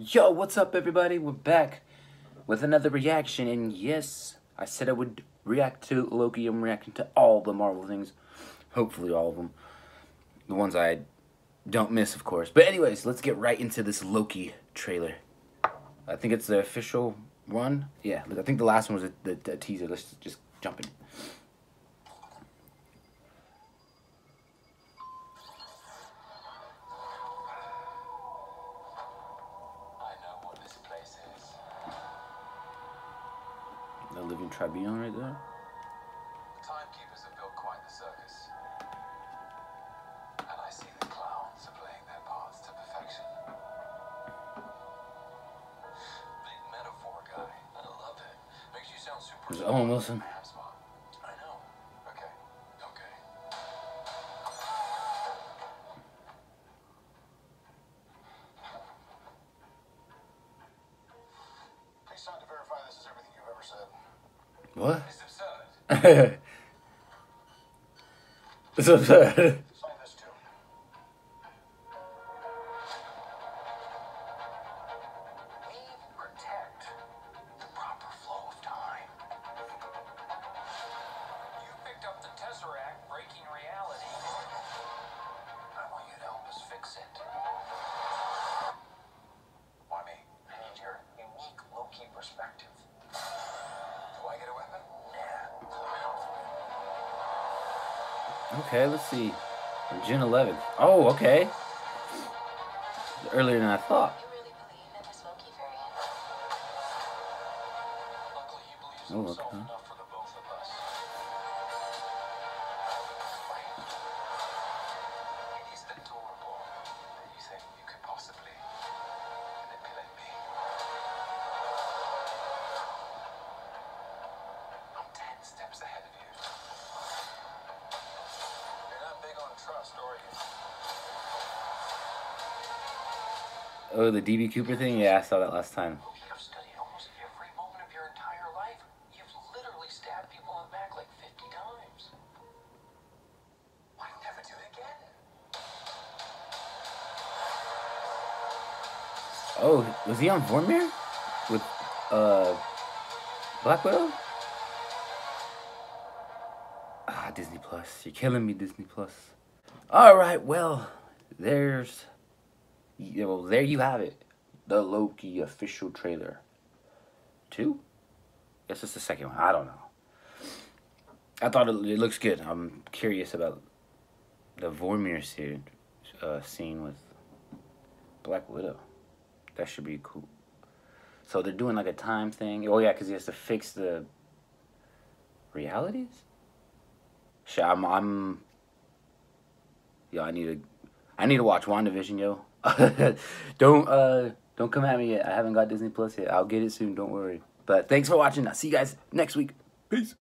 Yo, what's up, everybody? We're back with another reaction, and yes, I said I would react to Loki. I'm reacting to all the Marvel things, hopefully all of them. The ones I don't miss, of course. But anyways, let's get right into this Loki trailer. I think it's the official one. Yeah, I think the last one was the, the, the teaser. Let's just jump in. Living Tribunal right there. The timekeepers have built quite the circus. And I see the clowns are playing their parts to perfection. Big metaphor guy. I love it. Makes you sound super There's Owen Wilson. What? It's absurd. it's absurd. Sign this too. We protect the proper flow of time. You picked up the Tesseract, breaking reality. I want you to help us fix it. Okay, let's see. June 11th. Oh, okay. Earlier than I thought. Oh, you really Oh, the DB Cooper thing? Yeah, I saw that last time. You've studied almost every moment of your entire life. You've literally stabbed people in the back like 50 times. Why never do it again? Oh, was he on Vormir? With, uh, Black Widow? Ah, Disney Plus. You're killing me, Disney Plus. Alright, well, there's, yeah, well, there you have it. The Loki official trailer. Two? Guess it's the second one. I don't know. I thought it, it looks good. I'm curious about the Vormir scene, uh, scene with Black Widow. That should be cool. So they're doing like a time thing. Oh yeah, because he has to fix the realities. Shit, I'm, I'm. Yo, I need to. I need to watch WandaVision, yo. don't uh, don't come at me yet. I haven't got Disney Plus yet. I'll get it soon. Don't worry. But thanks for watching. I'll see you guys next week. Peace.